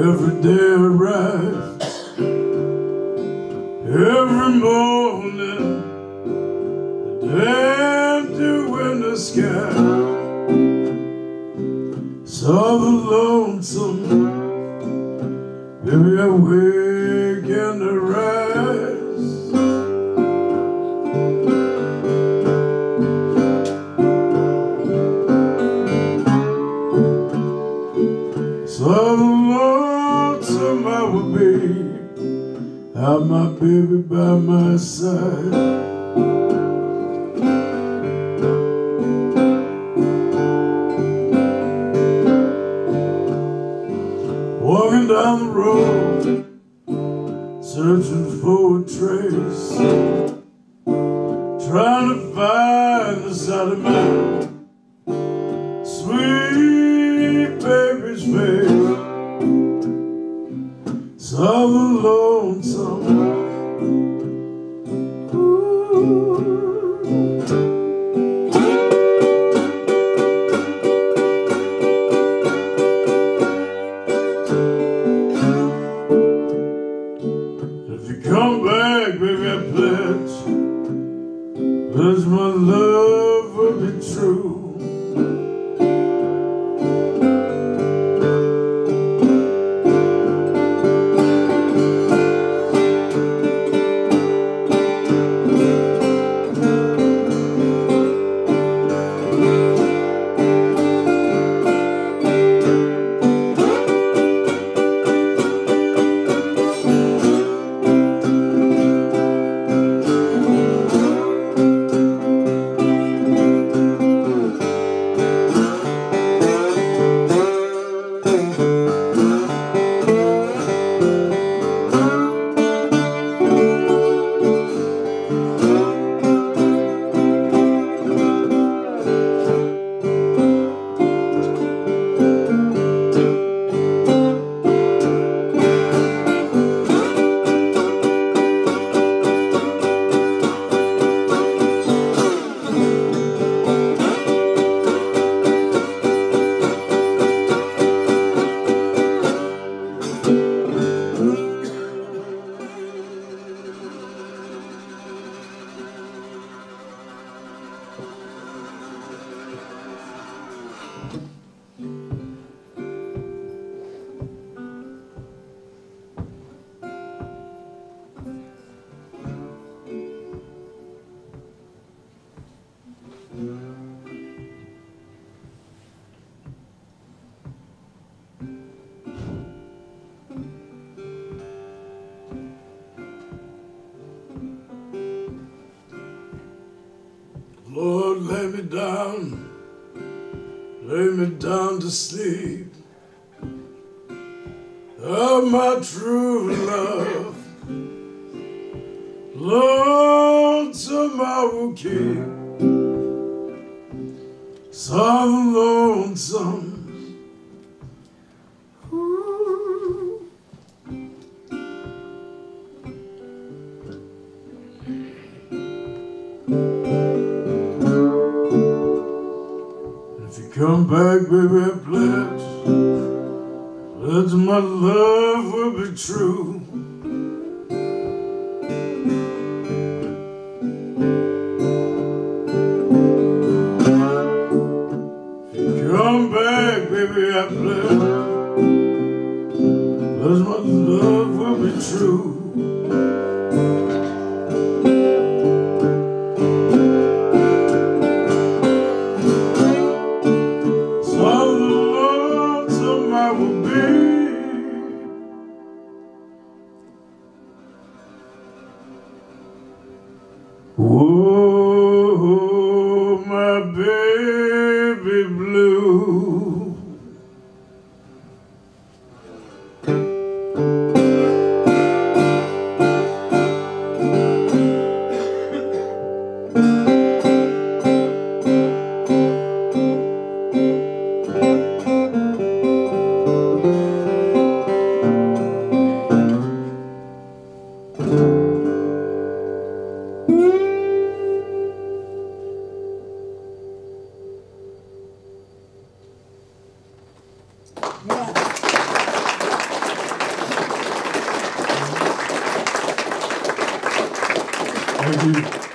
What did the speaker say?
every day I rise. Every morning, the empty in the sky. South of lonesome, baby, I wake Have my baby by my side. Walking down the road Searching for a trace. Trying to find the side of South of lonesome. If you come back, baby, I pledge, pledge my love will be true. Lord, lay me down, lay me down to sleep. Oh, my true love, Lord, will keep. Some lonesome. Ooh. Come back, baby, pledge, pledge my love will be true. Come back, baby, I pledge, pledge my love will be true. Oh, 아이고.